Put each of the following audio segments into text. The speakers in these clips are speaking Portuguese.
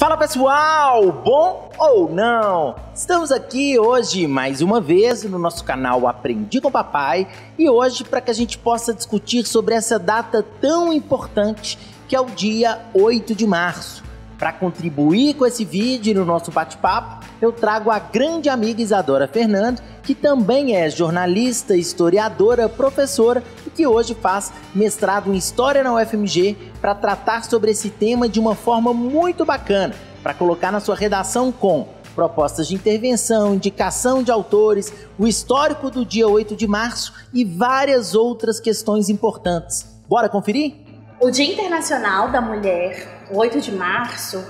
Fala pessoal, bom ou não? Estamos aqui hoje mais uma vez no nosso canal Aprendi com Papai e hoje para que a gente possa discutir sobre essa data tão importante que é o dia 8 de março. Para contribuir com esse vídeo no nosso bate-papo, eu trago a grande amiga Isadora Fernando, que também é jornalista, historiadora, professora e que hoje faz mestrado em História na UFMG para tratar sobre esse tema de uma forma muito bacana, para colocar na sua redação com propostas de intervenção, indicação de autores, o histórico do dia 8 de março e várias outras questões importantes. Bora conferir? O Dia Internacional da Mulher, 8 de março,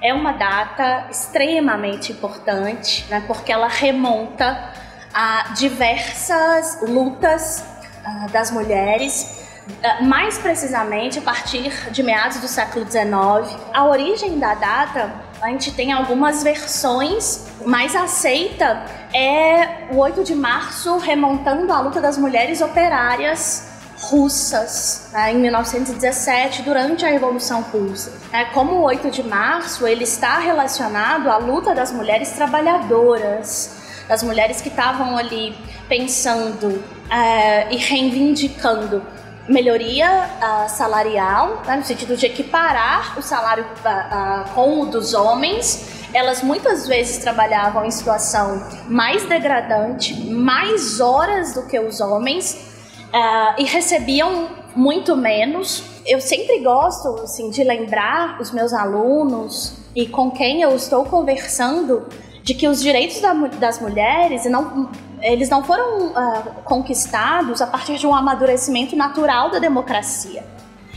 é uma data extremamente importante, né, porque ela remonta a diversas lutas uh, das mulheres, uh, mais precisamente a partir de meados do século XIX. A origem da data, a gente tem algumas versões, mais aceita é o 8 de março remontando à luta das mulheres operárias russas né, em 1917 durante a Revolução Russa. É, como o 8 de março ele está relacionado à luta das mulheres trabalhadoras, das mulheres que estavam ali pensando é, e reivindicando melhoria uh, salarial, né, no sentido de equiparar o salário uh, com o dos homens. Elas muitas vezes trabalhavam em situação mais degradante, mais horas do que os homens, e recebiam muito menos. Eu sempre gosto assim, de lembrar os meus alunos e com quem eu estou conversando de que os direitos da, das mulheres não, eles não foram uh, conquistados a partir de um amadurecimento natural da democracia.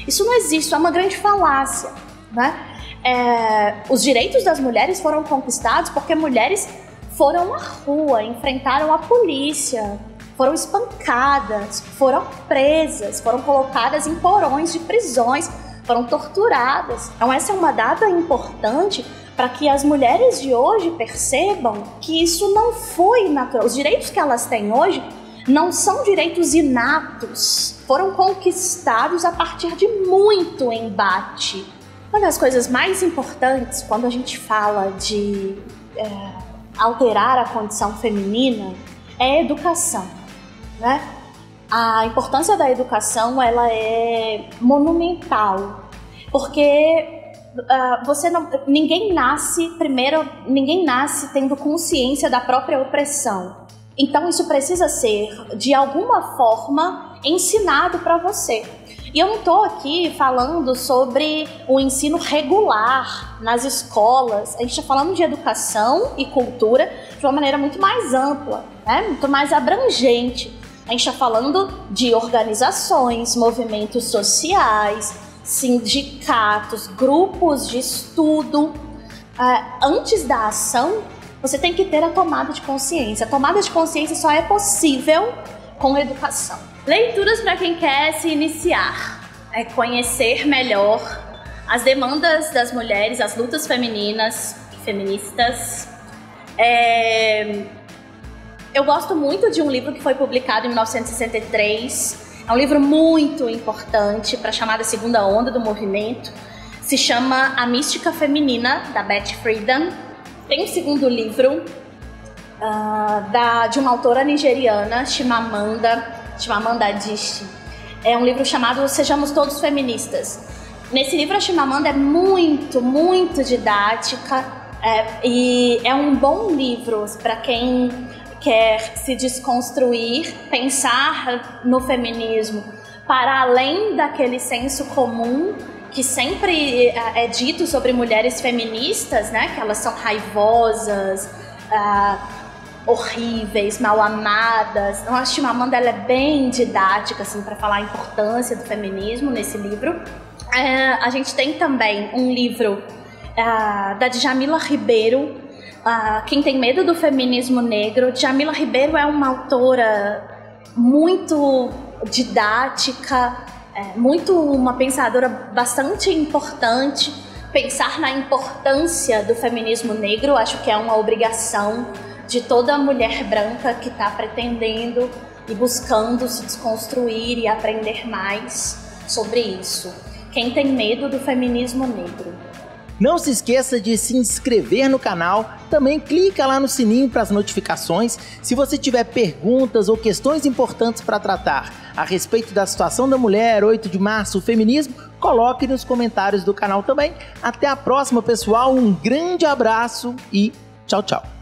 Isso não existe, é uma grande falácia. Né? É, os direitos das mulheres foram conquistados porque mulheres foram à rua, enfrentaram a polícia, foram espancadas, foram presas, foram colocadas em porões de prisões, foram torturadas. Então, essa é uma data importante para que as mulheres de hoje percebam que isso não foi natural. Os direitos que elas têm hoje não são direitos inatos, foram conquistados a partir de muito embate. Uma das coisas mais importantes quando a gente fala de é, alterar a condição feminina é a educação né? A importância da educação ela é monumental, porque uh, você não, ninguém nasce primeiro, ninguém nasce tendo consciência da própria opressão. Então isso precisa ser de alguma forma ensinado para você. E eu não estou aqui falando sobre o ensino regular nas escolas. A gente está falando de educação e cultura de uma maneira muito mais ampla, né? muito mais abrangente. A gente está falando de organizações, movimentos sociais, sindicatos, grupos de estudo. Uh, antes da ação, você tem que ter a tomada de consciência. A tomada de consciência só é possível com educação. Leituras para quem quer se iniciar. É conhecer melhor as demandas das mulheres, as lutas femininas, feministas. É, eu gosto muito de um livro que foi publicado em 1963. É um livro muito importante para a chamada segunda onda do movimento. Se chama A Mística Feminina, da Betty Friedan. Tem um segundo livro uh, da, de uma autora nigeriana, Chimamanda, Chimamanda Adichie. É um livro chamado Sejamos Todos Feministas. Nesse livro, a Chimamanda é muito, muito didática é, e é um bom livro para quem quer se desconstruir, pensar no feminismo para além daquele senso comum que sempre é, é dito sobre mulheres feministas, né? Que elas são raivosas, uh, horríveis, mal amadas. Eu acho que a Amanda ela é bem didática assim para falar a importância do feminismo nesse livro. Uh, a gente tem também um livro uh, da Djamila Ribeiro, uh, Quem Tem Medo do Feminismo Negro. Jamila Ribeiro é uma autora muito didática, é, muito uma pensadora bastante importante. Pensar na importância do feminismo negro, acho que é uma obrigação de toda mulher branca que está pretendendo e buscando se desconstruir e aprender mais sobre isso. Quem tem medo do feminismo negro? Não se esqueça de se inscrever no canal, também clica lá no sininho para as notificações. Se você tiver perguntas ou questões importantes para tratar a respeito da situação da mulher, 8 de março, o feminismo, coloque nos comentários do canal também. Até a próxima, pessoal. Um grande abraço e tchau, tchau.